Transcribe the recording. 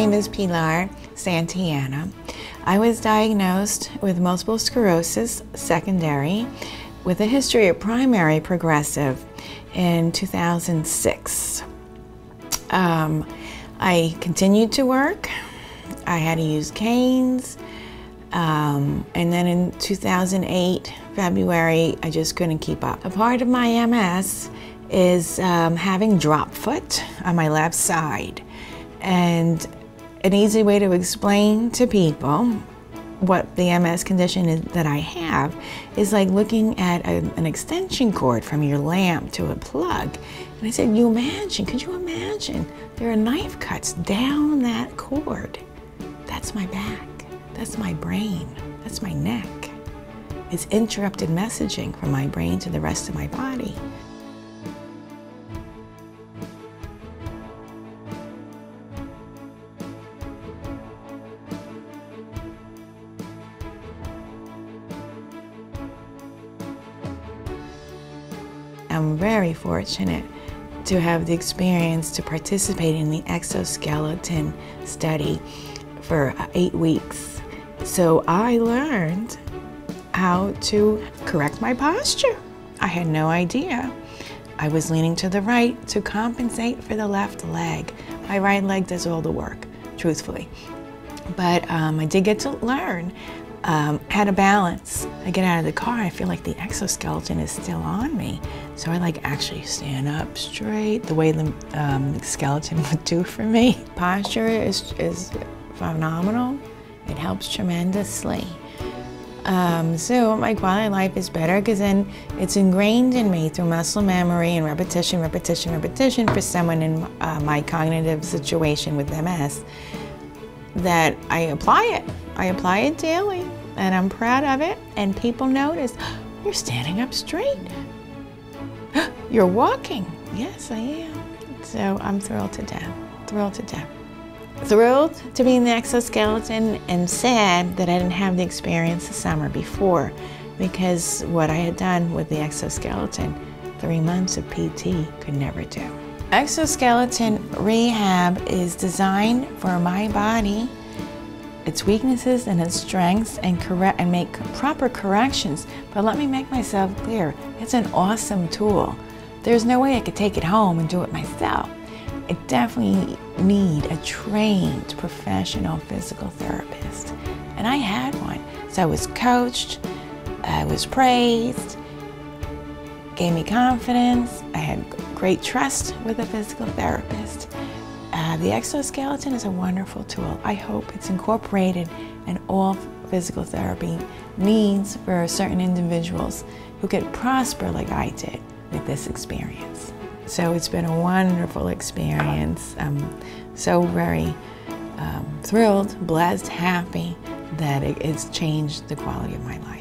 name is Pilar Santianna. I was diagnosed with multiple sclerosis secondary with a history of primary progressive in 2006. Um, I continued to work. I had to use canes. Um, and then in 2008, February, I just couldn't keep up. A part of my MS is um, having drop foot on my left side. And an easy way to explain to people what the MS condition is that I have is like looking at a, an extension cord from your lamp to a plug. And I said, you imagine, could you imagine? There are knife cuts down that cord. That's my back. That's my brain. That's my neck. It's interrupted messaging from my brain to the rest of my body. I'm very fortunate to have the experience to participate in the exoskeleton study for eight weeks. So I learned how to correct my posture. I had no idea. I was leaning to the right to compensate for the left leg. My right leg does all the work, truthfully. But um, I did get to learn um, how to balance. I get out of the car, I feel like the exoskeleton is still on me. So I like actually stand up straight, the way the, um, skeleton would do for me. Posture is, is phenomenal. It helps tremendously. Um, so my quality of life is better because then it's ingrained in me through muscle memory and repetition, repetition, repetition for someone in uh, my cognitive situation with MS that I apply it. I apply it daily and I'm proud of it and people notice, you're standing up straight. You're walking. Yes, I am. So I'm thrilled to death, thrilled to death. Thrilled to be in the exoskeleton and sad that I didn't have the experience the summer before because what I had done with the exoskeleton, three months of PT could never do. Exoskeleton rehab is designed for my body, its weaknesses and its strengths, and correct and make proper corrections. But let me make myself clear: it's an awesome tool. There's no way I could take it home and do it myself. I definitely need a trained professional physical therapist. And I had one. So I was coached, I was praised, gave me confidence, I had great trust with a physical therapist. Uh, the exoskeleton is a wonderful tool. I hope it's incorporated in all physical therapy needs for certain individuals who could prosper like I did with this experience. So it's been a wonderful experience. I'm so very um, thrilled, blessed, happy that it, it's changed the quality of my life.